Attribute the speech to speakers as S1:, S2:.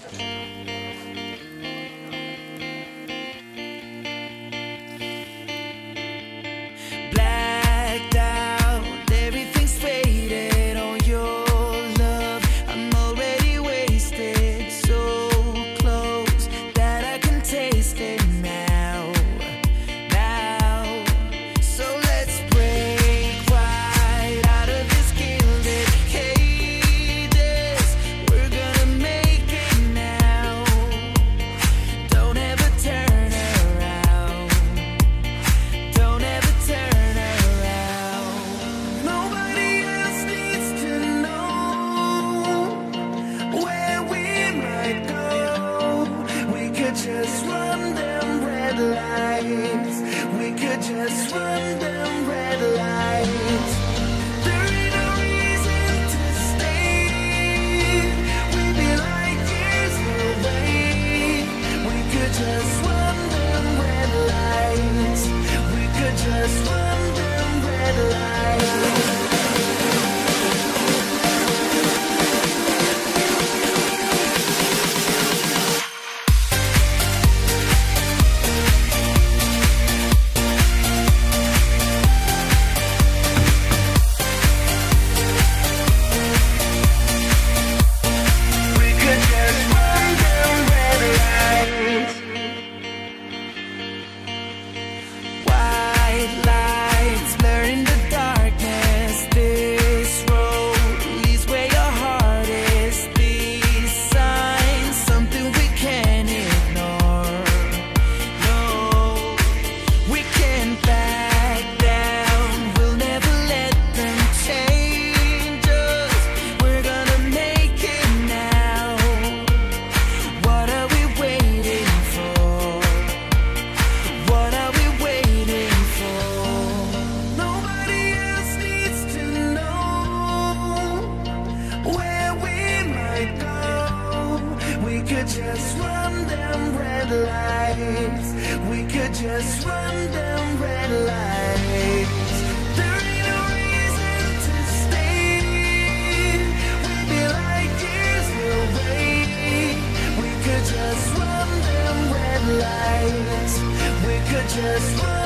S1: cristã. could just run them red lights. We could just run them red lights. There ain't no reason to stay. We'd be like years away. We could just run them red lights. We could just run.